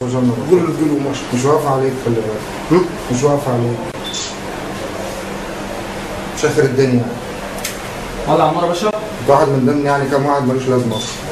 قول قول مش واقف عليك خلي بالك مش واقف عليك مش اخر الدنيا هذا عمار يا باشا واحد من ضمن يعني كم واحد ملوش لازمة. أصلا